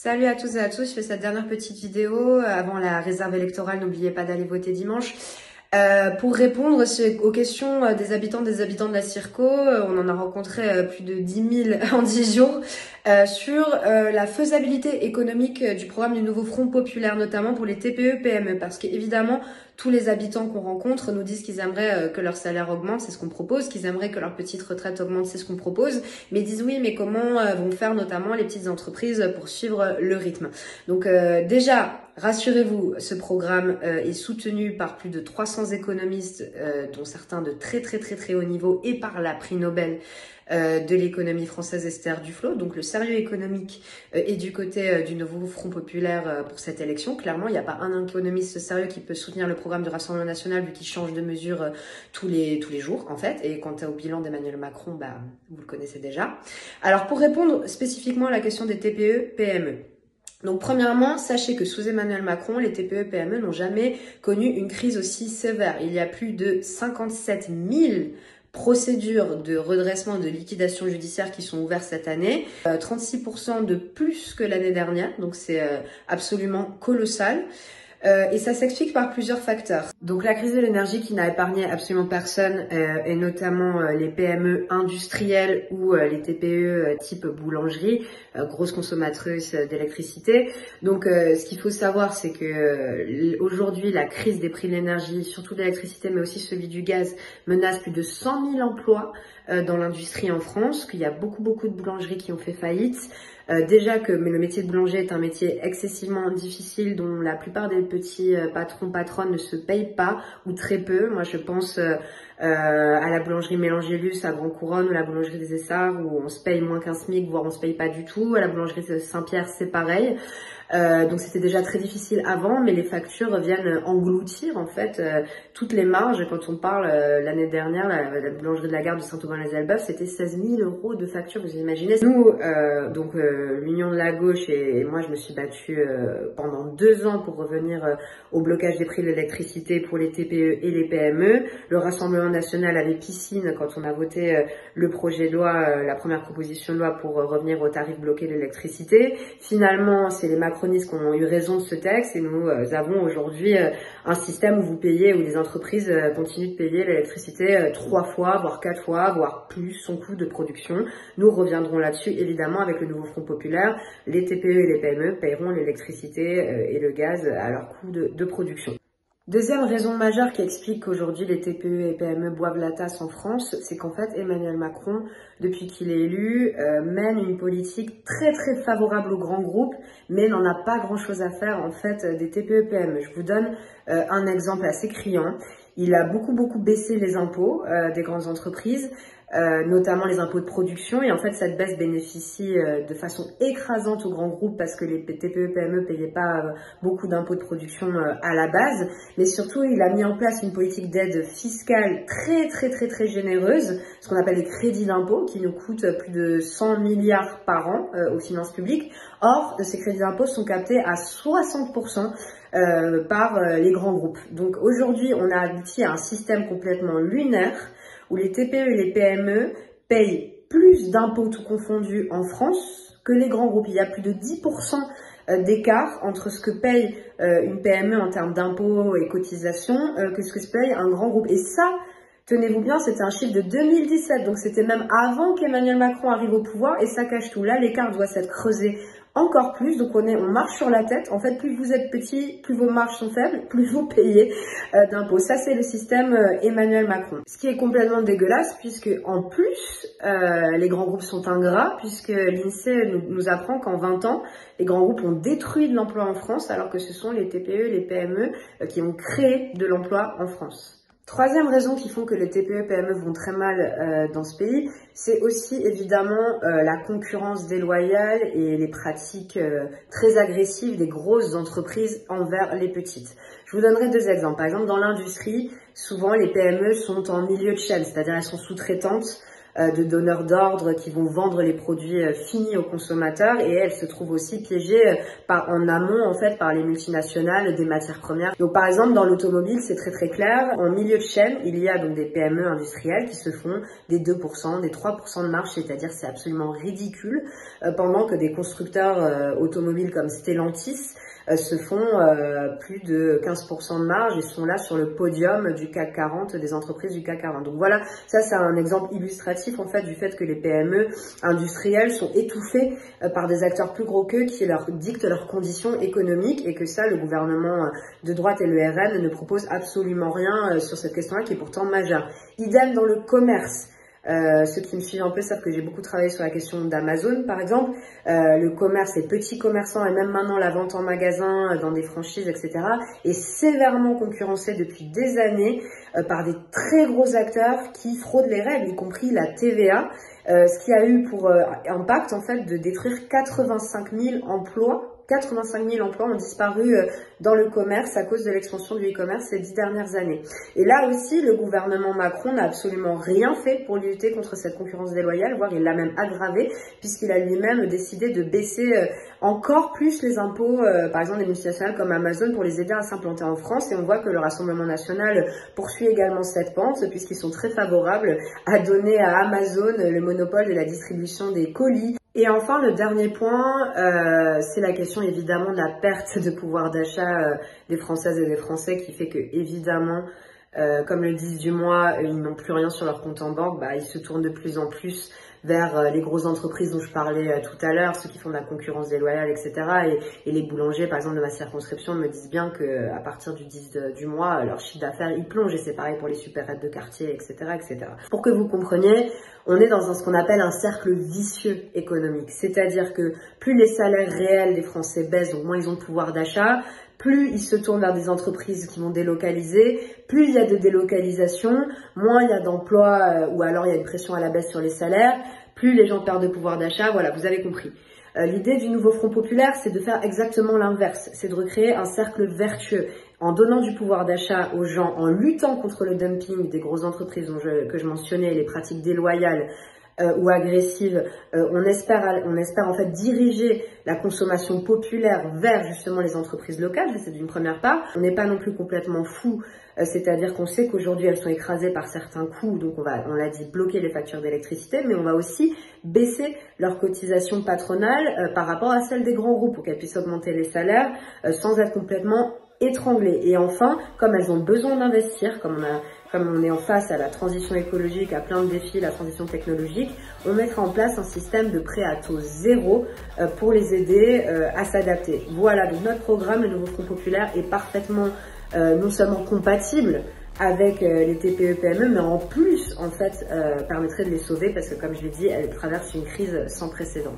Salut à tous et à tous, je fais cette dernière petite vidéo avant la réserve électorale, n'oubliez pas d'aller voter dimanche. Euh, pour répondre aux questions euh, des habitants des habitants de la Circo, euh, on en a rencontré plus de 10 000 en 10 jours, sur la faisabilité économique du programme du nouveau Front Populaire, notamment pour les TPE-PME, parce qu'évidemment, tous les habitants qu'on rencontre nous disent qu'ils aimeraient que leur salaire augmente, c'est ce qu'on propose, qu'ils aimeraient que leur petite retraite augmente, c'est ce qu'on propose, mais disent oui, mais comment vont faire notamment les petites entreprises pour suivre le rythme? Donc déjà, Rassurez-vous, ce programme euh, est soutenu par plus de 300 économistes, euh, dont certains de très très très très haut niveau, et par la prix Nobel euh, de l'économie française Esther Duflo. Donc le sérieux économique est du côté du nouveau Front populaire pour cette élection. Clairement, il n'y a pas un économiste sérieux qui peut soutenir le programme de Rassemblement national vu qu'il change de mesure tous les tous les jours en fait. Et quant au bilan d'Emmanuel Macron, bah vous le connaissez déjà. Alors pour répondre spécifiquement à la question des TPE, PME. Donc premièrement, sachez que sous Emmanuel Macron, les TPE-PME n'ont jamais connu une crise aussi sévère. Il y a plus de 57 000 procédures de redressement de liquidation judiciaire qui sont ouvertes cette année, 36% euh, de plus que l'année dernière, donc c'est euh, absolument colossal. Euh, et ça s'explique par plusieurs facteurs. Donc la crise de l'énergie qui n'a épargné absolument personne, euh, et notamment euh, les PME industrielles ou les TPE type boulangerie, grosses consommatrices d'électricité. Donc ce qu'il faut savoir, c'est que aujourd'hui la crise des prix de l'énergie, surtout de l'électricité, mais aussi celui du gaz, menace plus de 100 000 emplois dans l'industrie en France, qu'il y a beaucoup beaucoup de boulangeries qui ont fait faillite. Euh, déjà que le métier de boulanger est un métier excessivement difficile dont la plupart des petits euh, patrons patronnes ne se payent pas ou très peu. Moi, je pense euh, à la boulangerie Mélangélus à Grand Couronne ou la boulangerie des Essarts où on se paye moins qu'un SMIC, voire on se paye pas du tout. À la boulangerie Saint-Pierre, c'est pareil. Euh, donc c'était déjà très difficile avant, mais les factures viennent engloutir en fait euh, toutes les marges. Quand on parle euh, l'année dernière, la, boulangerie de la gare de Saint-Aubin-les-Elbeuf, c'était 16 000 euros de facture. Vous imaginez Nous, donc l'Union de la gauche et, moi, je me suis battue pendant deux ans pour revenir au blocage des prix de l'électricité pour les TPE et les PME. Le Rassemblement national avait piscine quand on a voté le projet de loi, la première proposition de loi pour revenir au tarif bloqué de l'électricité. Finalement, c'est les Macron qui ont eu raison de ce texte et nous euh, avons aujourd'hui euh, un système où vous payez, où les entreprises euh, continuent de payer l'électricité trois fois, voire quatre fois, voire plus son coût de production. Nous reviendrons là-dessus évidemment avec le nouveau Front populaire. Les TPE et les PME paieront l'électricité et le gaz à leur coût de production. Deuxième raison majeure qui explique qu'aujourd'hui les TPE et PME boivent la tasse en France, c'est qu'en fait Emmanuel Macron, depuis qu'il est élu, euh, mène une politique très très favorable aux grands groupes, mais n'en a pas grand-chose à faire en fait des TPE et PME. Je vous donne euh, un exemple assez criant. Il a beaucoup beaucoup baissé les impôts euh, des grandes entreprises. Euh, notamment les impôts de production. Et en fait, cette baisse bénéficie euh, de façon écrasante aux grands groupes parce que les TPE-PME payaient pas euh, beaucoup d'impôts de production à la base. Mais surtout, il a mis en place une politique d'aide fiscale très, très, très, très généreuse, ce qu'on appelle les crédits d'impôt, qui nous coûtent plus de 100 milliards par an aux finances publiques. Or, ces crédits d'impôt sont captés à 60% par les grands groupes. Donc aujourd'hui, on a abouti à un système complètement lunaire où les TPE et les PME payent plus d'impôts tout confondus en France que les grands groupes. Il y a plus de 10% euh, d'écart entre ce que paye euh, une PME en termes d'impôts et cotisations euh, que ce que paye un grand groupe. Et ça, tenez-vous bien, c'était un chiffre de 2017, donc c'était même avant qu'Emmanuel Macron arrive au pouvoir, et ça cache tout. Là, l'écart doit s'être creusé encore plus. Donc on, est, on marche sur la tête. En fait, plus vous êtes petit, plus vos marges sont faibles, plus vous payez euh, d'impôts. Ça, c'est le système euh, Emmanuel Macron. Ce qui est complètement dégueulasse, puisque en plus, euh, les grands groupes sont ingrats, puisque l'INSEE nous, apprend qu'en 20 ans, les grands groupes ont détruit de l'emploi en France, alors que ce sont les TPE, les PME qui ont créé de l'emploi en France. Troisième raison qui font que les TPE-PME vont très mal euh, dans ce pays, c'est aussi évidemment euh, la concurrence déloyale et les pratiques euh, très agressives des grosses entreprises envers les petites. Je vous donnerai deux exemples. Par exemple, dans l'industrie, souvent les PME sont en milieu de chaîne, c'est-à-dire elles sont sous-traitantes de donneurs d'ordre qui vont vendre les produits euh, finis aux consommateurs et elles se trouvent aussi piégées euh, par, en amont en fait par les multinationales des matières premières. Donc par exemple dans l'automobile c'est très très clair, en milieu de chaîne il y a donc des PME industrielles qui se font des 2%, des 3% de marge, c'est-à-dire c'est absolument ridicule, pendant que des constructeurs automobiles comme Stellantis euh, se font euh, plus de 15% de marge et sont là sur le podium du CAC 40, des entreprises du CAC 40. Donc voilà, ça c'est un exemple illustratif en fait du fait que les PME industrielles sont étouffées euh, par des acteurs plus gros qu'eux qui leur dictent leurs conditions économiques et que ça, le gouvernement de droite et le RN ne proposent absolument rien sur cette question-là qui est pourtant majeure. Idem dans le commerce. Euh, ceux qui me suivent un peu savent que j'ai beaucoup travaillé sur la question d'Amazon, par exemple. Euh, le commerce, les petits commerçants et même maintenant la vente en magasin, euh, dans des franchises, etc., est sévèrement concurrencé depuis des années par des très gros acteurs qui fraudent les règles, y compris la TVA, ce qui a eu pour impact en fait de détruire 85 000 emplois 85 000 emplois ont disparu euh, dans le commerce à cause de l'expansion du e-commerce ces dix dernières années. Et là aussi, le gouvernement Macron n'a absolument rien fait pour lutter contre cette concurrence déloyale, voire il l'a même aggravée, puisqu'il a lui-même décidé de baisser euh, encore plus les impôts, euh, par exemple des multinationales comme Amazon, pour les aider à s'implanter en France. Et on voit que le Rassemblement national poursuit également cette pente, puisqu'ils sont très favorables à donner à Amazon le monopole de la distribution des colis et enfin, le dernier point, euh, c'est la question évidemment de la perte de pouvoir d'achat euh, des Françaises et des Français qui fait que évidemment, comme le disent du mois, ils n'ont plus rien sur leur compte en banque, bah, ils se tournent de plus en plus vers euh, les grosses entreprises dont je parlais euh, tout à l'heure, ceux qui font de la concurrence déloyale, etc. Et, les boulangers, par exemple, de ma circonscription, me disent bien que à partir du 10 du mois, leur chiffre d'affaires, il plonge. Et c'est pareil pour les supérettes de quartier, etc., etc. Pour que vous compreniez, on est dans ce qu'on appelle un cercle vicieux économique. C'est-à-dire que plus les salaires réels des Français baissent, donc moins ils ont de pouvoir d'achat, plus ils se tournent vers des entreprises qui vont délocaliser, plus il y a de délocalisation, moins il y a d'emplois euh, ou alors il y a une pression à la baisse sur les salaires, plus les gens perdent de pouvoir d'achat, voilà, vous avez compris. Euh, l'idée du nouveau Front populaire, c'est de faire exactement l'inverse, c'est de recréer un cercle vertueux. En donnant du pouvoir d'achat aux gens, en luttant contre le dumping des grosses entreprises que je mentionnais, les pratiques déloyales, euh, ou agressive, euh, on espère on espère en fait diriger la consommation populaire vers justement les entreprises locales, c'est d'une première part. On n'est pas non plus complètement fou, euh, c'est-à-dire qu'on sait qu'aujourd'hui elles sont écrasées par certains coûts, donc on va, on l'a dit, bloquer les factures d'électricité, mais on va aussi baisser leur cotisation patronale par rapport à celle des grands groupes pour qu'elles puissent augmenter les salaires sans être complètement étranglées. Et enfin, comme elles ont besoin d'investir, comme on comme on est en face à la transition écologique, à plein de défis, la transition technologique, on mettra en place un système de prêt à taux zéro euh, pour les aider euh, à s'adapter. Voilà, donc notre programme, le Nouveau Front Populaire, est parfaitement euh, non seulement compatible avec les TPE-PME, mais en plus, en fait, permettrait de les sauver parce que, comme je l'ai dit, elles traversent une crise sans précédent.